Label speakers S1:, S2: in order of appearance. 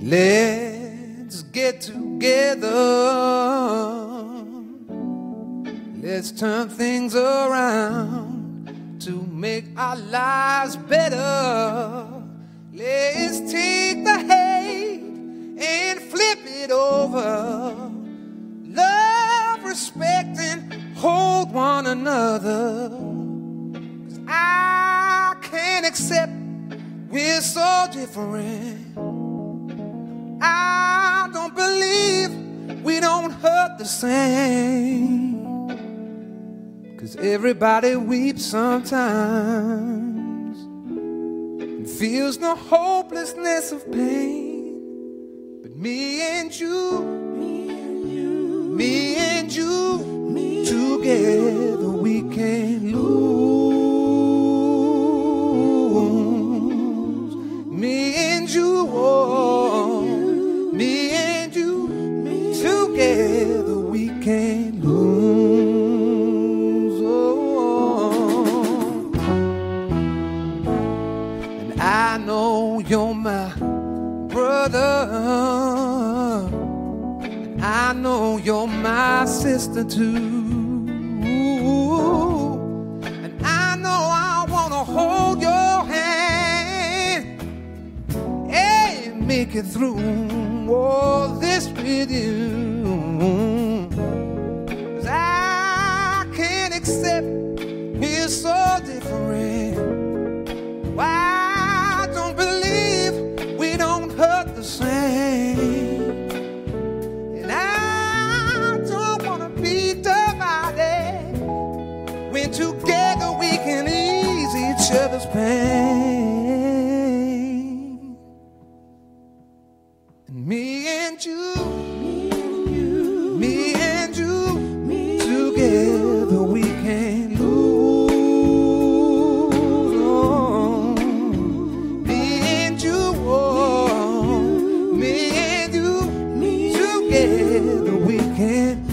S1: Let's get together. Let's turn things around to make our lives better. Let's take the hate and flip it over. Love, respect, and hold one another. 'Cause I can't accept we're so different. I don't believe we don't hurt the same. Cause everybody weeps sometimes and feels the hopelessness of pain. But me and you, me and you, me and you, me together brother. I know you're my sister too. And I know I wanna hold your hand and make it through all this with you. 'Cause I can't accept we're so different. Together we can ease each other's pain. And me and you, me and you, me and you, together we can lose. Oh, me and you, oh, me and you, together we can